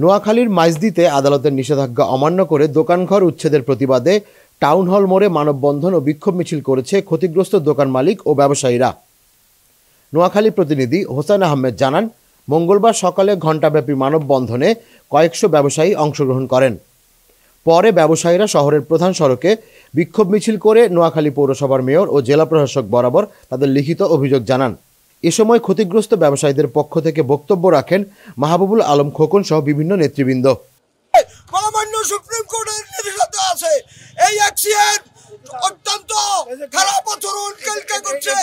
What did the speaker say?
নোয়াখালীর মাইজদিতে আদালতের নিষেধাজ্ঞা অমান্য করে দোকানঘর উচ্ছেদের প্রতিবাদে টাউন হল মোড়ে মানববন্ধন ও বিক্ষোভ মিছিল করেছে ক্ষতিগ্রস্ত দোকান মালিক ও ব্যবসায়ীরা। নোয়াখালী প্রতিনিধি হোসেন আহমেদ জানান মঙ্গলবার সকালে ঘণ্টাব্যাপী মানববন্ধনে কয়েকশো ব্যবসায়ী অংশগ্রহণ করেন। পরে ব্যবসায়ীরা শহরের প্রধান সড়কে বিক্ষোভ মিছিল করে নোয়াখালী পৌরসভার মেয়র ও জেলা প্রশাসক বরাবর তাদের লিখিত অভিযোগ জানান। এ সময় ক্ষতিগ্রস্ত ব্যবসায়ীদের পক্ষ থেকে বক্তব্য রাখেন মাহবুবুল আলম খোকন সহ বিভিন্ন নেতৃবৃন্দ। সুপ্রিম আছে। এই অত্যন্ত খারাপ আচরণ করছে।